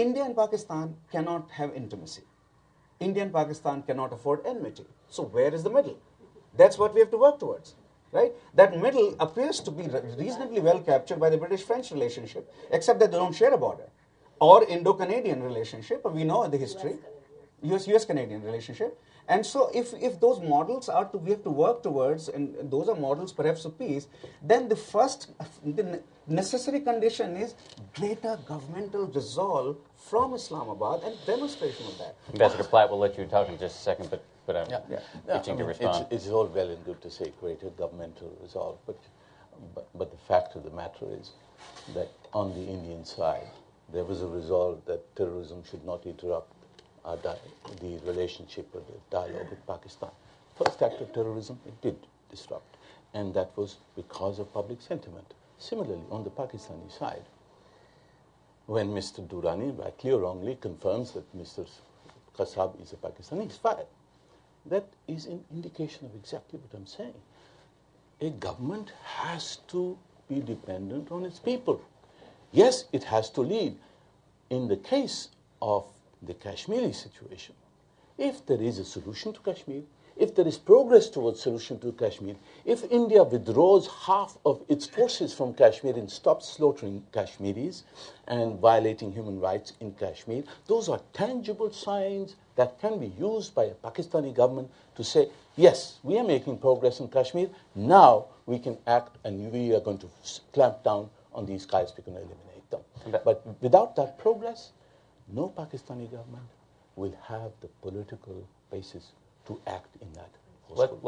India and Pakistan cannot have intimacy. India and Pakistan cannot afford enmity. So where is the middle? That's what we have to work towards. Right? That middle appears to be reasonably well captured by the British-French relationship, except that they don't share a border. Or Indo-Canadian relationship, we know the history. US-Canadian relationship. And so if, if those models are to, we have to work towards, and those are models perhaps of peace, then the first, the necessary condition is greater governmental resolve from Islamabad and demonstration of that. Ambassador Platt, we'll let you talk in just a second, but, but I'm yeah. Yeah. itching to respond. It's, it's all well and good to say greater governmental resolve, but, but, but the fact of the matter is that on the Indian side, there was a resolve that terrorism should not interrupt uh, the relationship or the dialogue with Pakistan. First act of terrorism, it did disrupt, and that was because of public sentiment. Similarly, on the Pakistani side, when Mr. Durrani, rightly or wrongly, confirms that Mr. Kassab is a Pakistani, he's fired. That is an indication of exactly what I'm saying. A government has to be dependent on its people. Yes, it has to lead. In the case of the Kashmiri situation. If there is a solution to Kashmir, if there is progress towards solution to Kashmir, if India withdraws half of its forces from Kashmir and stops slaughtering Kashmiris and violating human rights in Kashmir, those are tangible signs that can be used by a Pakistani government to say, yes, we are making progress in Kashmir, now we can act and we are going to clamp down on these guys, we're going to eliminate them. But without that progress, no Pakistani government will have the political basis to act in that. Let,